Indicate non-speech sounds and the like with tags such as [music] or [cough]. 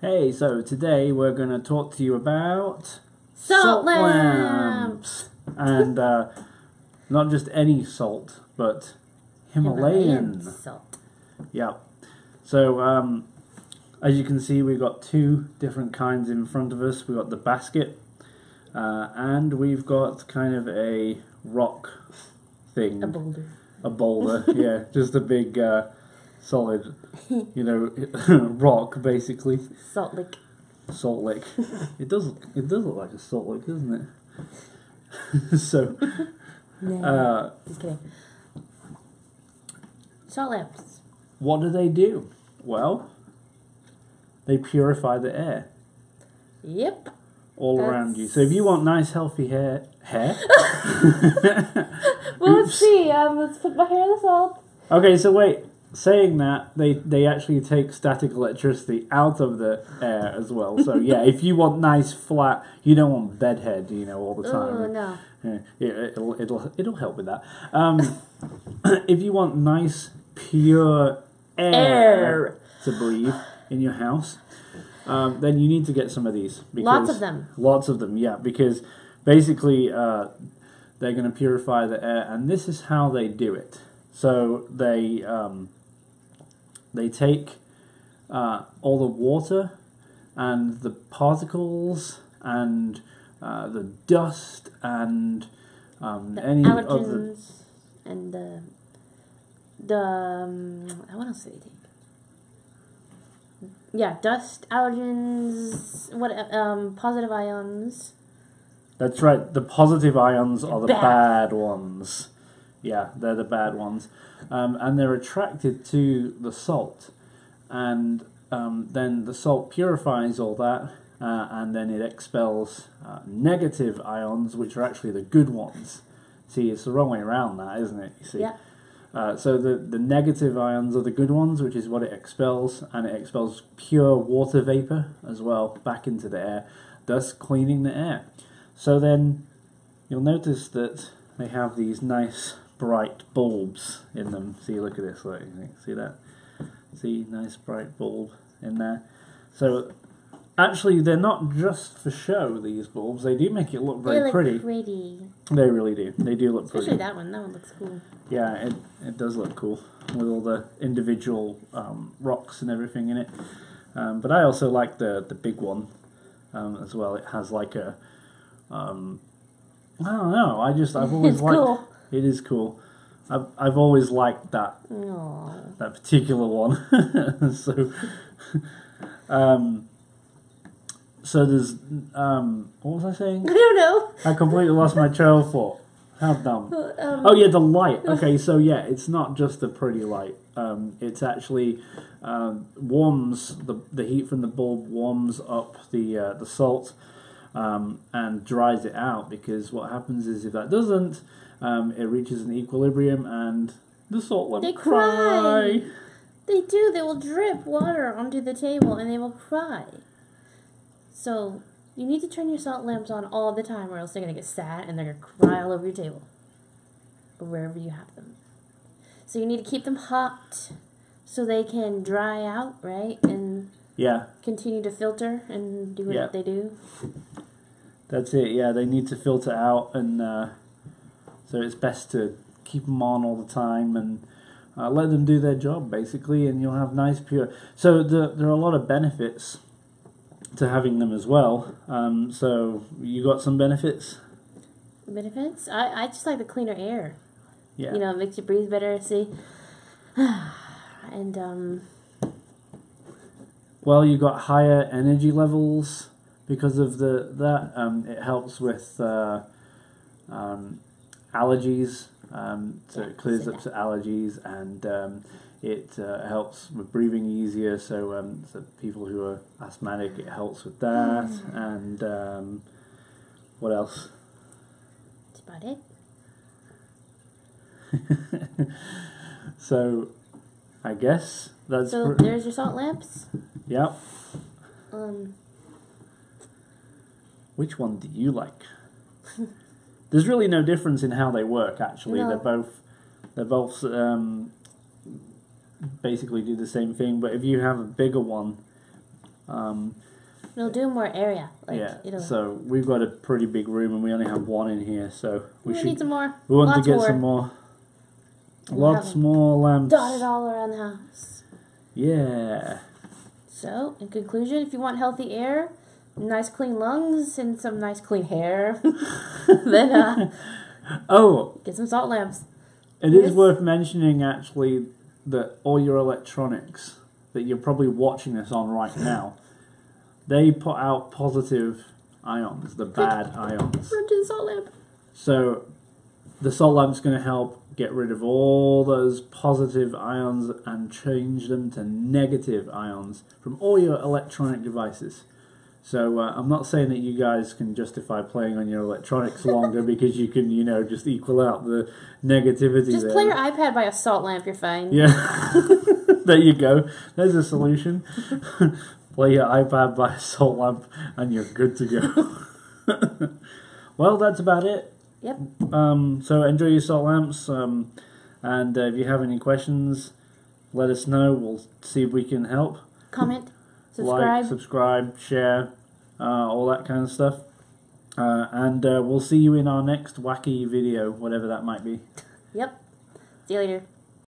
Hey, so today we're going to talk to you about Salt lamps. and uh, not just any salt, but Himalayan. salt. Yeah. So, um, as you can see, we've got two different kinds in front of us. We've got the basket, uh, and we've got kind of a rock thing. A boulder. A boulder, yeah, [laughs] just a big, uh, solid, [laughs] you know, [laughs] rock basically. Salt lick. Salt Lick. [laughs] It does. It does look like a salt lick, doesn't it? so, No, uh, just kidding. Salt lamps. what do they do? Well, they purify the air Yep. all That's- around you. So if you want nice, healthy hair, hair. Well, let's see. Um, let's put my hair in the salt. Okay, so wait. Saying that, they they actually take static electricity out of the air as well. So [laughs] yeah, if you want nice flat, you don't want bedhead, you know, all the time. Oh no. Yeah, it, it'll it'll it'll help with that. Um, [coughs] if you want nice pure air, Air. to breathe in your house, um, then you need to get some of these. Because, Lots of them. Lots of them, yeah. Because basically, uh, they're going to purify the air, and this is how they do it. So they um, they take uh, all the water and the particles and uh, the dust and um, The any of the allergens and the the um, what else do they take? Yeah, dust, allergens, what um, positive ions. That's right. The positive ions are the Bad. bad, ones. Yeah, they're the bad ones, um, and they're attracted to the salt, and um, then the salt purifies all that, uh, and then it expels uh, negative ions, which are actually the good ones. See, it's the wrong way around, that isn't it? You see. Yeah. Uh, so the, the negative ions are the good ones, which is what it expels, and it expels pure water vapor as well back into the air, thus cleaning the air. So then you'll notice that they have these nice bright bulbs in them. See, look at this. Look, see that? See, nice bright bulb in there. So actually, they're not just for show. These bulbs, they do make it look very they look pretty. pretty. They really do. They do look pretty. Especially that one. That one looks cool. Yeah, it, it does look cool with all the individual um, rocks and everything in it. Um, but I also like the the big one um, as well. It has like a um, I don't know. I just I've [laughs] always liked cool. It is cool. I've I've always liked that Aww. that particular one. [laughs] so, um, so there's um, what was I saying? I don't know. I completely lost my trail of thought. How dumb. Um, Oh yeah, the light. Okay, so yeah, it's not just a pretty light. Um, it's actually um, warms the the heat from the bulb warms up the uh, the salt um, and dries it out. Because what happens is if that doesn't, um, it reaches an equilibrium and the salt will They cry. cry. They do. They will drip water onto the table and they will cry. So you need to turn your salt lamps on all the time, or else they're gonna get sad and they're gonna cry all over your table, or wherever you have them. So you need to keep them hot so they can dry out, right, and Yeah, continue to filter and do what Yeah. they do. that's it. Yeah, they need to filter out, and uh, so it's best to keep them on all the time and uh, let them do their job basically, and you'll have nice pure. So the, there are a lot of benefits to having them as well. Um, so you got some benefits. Benefits? I, I just like the cleaner air. Yeah. You know, it makes you breathe better. See, [sighs] and um, Well, you got higher energy levels because of the that. Um, it helps with uh, um, allergies. Um, so Yeah, it clears up the allergies and um, it uh, helps with breathing easier. So, um, so people who are asthmatic, it helps with that. And um, what else? that's about it. [laughs] So, I guess that's So pr- there's your salt lamps. yeah. Um, Which one do you like? There's really no difference in how they work. Actually, No. they're both they're both um, basically do the same thing. But if you have a bigger one, Um, It'll do more area. Like yeah. it'll. So we've got a pretty big room, and we only have one in here. So we we should. need some more. we want lots to get more. some more. Lots more lamps. Dotted all around the house. Yeah. So, in conclusion, if you want healthy air, nice clean lungs, and some nice clean hair, [laughs] then uh, [laughs] Oh, get some salt lamps. It is Yes. worth mentioning actually that all your electronics that you're probably watching this on right [laughs] now, they put out positive ions, the bad ions. Run to the salt lamp. So the salt lamp's going to help get rid of all those positive ions and change them to negative ions from all your electronic devices. So uh, I'm not saying that you guys can justify playing on your electronics longer [laughs] because you can, you know, just equal out the negativity Just there. play your iPad by a salt lamp, you're fine. Yeah. [laughs] there you go. There's a solution. [laughs] Play your iPad by a salt lamp and you're good to go. well, that's about it. Yep. Um, so enjoy your salt lamps. Um, and uh, if you have any questions, let us know. We'll see if we can help. Comment, [laughs] Like, subscribe. subscribe, share, uh, all that kind of stuff. Uh, and uh, we'll see you in our next wacky video, whatever that might be. yep. See you later.